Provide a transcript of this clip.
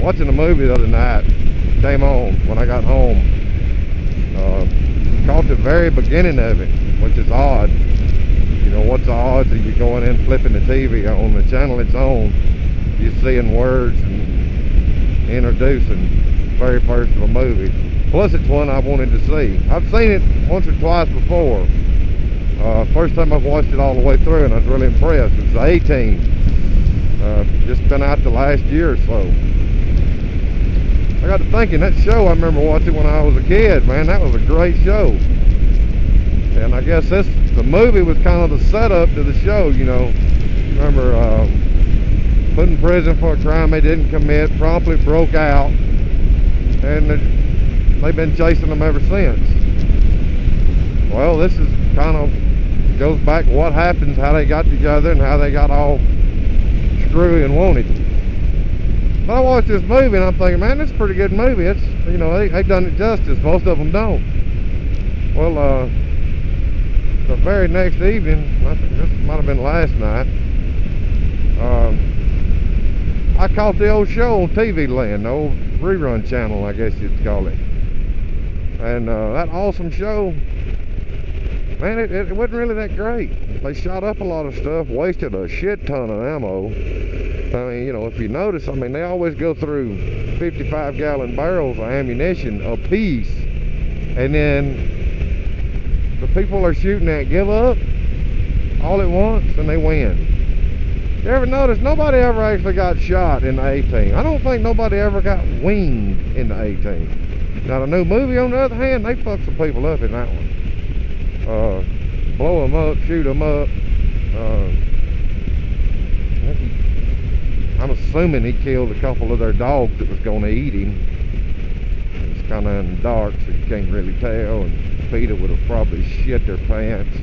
watching a movie the other night. Came on when I got home. Uh, caught the very beginning of it, which is odd. You know, what's the odds of you going in flipping the TV on the channel it's on, you seeing words and introducing very first of a movie. Plus, it's one I wanted to see. I've seen it once or twice before. Uh, first time I've watched it all the way through, and I was really impressed. It's the A-Team. Uh, just been out the last year or so. I got to thinking, that show I remember watching when I was a kid, man, that was a great show. And I guess this, the movie was kind of the setup to the show, you know. Remember, uh, put in prison for a crime they didn't commit, promptly broke out, and they've been chasing them ever since. Well, this is kind of goes back what happens, how they got together, and how they got all screwy and wanted. I watched this movie and I'm thinking, man, is a pretty good movie. It's, you know, they, they've done it justice. Most of them don't. Well, uh, the very next evening, I think this might have been last night, um, I caught the old show on TV Land, the old rerun channel, I guess you'd call it. And uh, that awesome show, man, it, it, wasn't really that great. They shot up a lot of stuff, wasted a shit ton of ammo. I mean, you know, if you notice, I mean, they always go through 55 gallon barrels of ammunition a piece. And then the people are shooting at give up all at once and they win. You ever notice nobody ever actually got shot in the A-Team? I don't think nobody ever got winged in the A-Team. Now the new movie on the other hand, they fucked some people up in that one. Uh, blow them up, shoot them up. Uh, I'm assuming he killed a couple of their dogs that was going to eat him. It's kind of in the dark, so you can't really tell. And PETA would have probably shit their pants.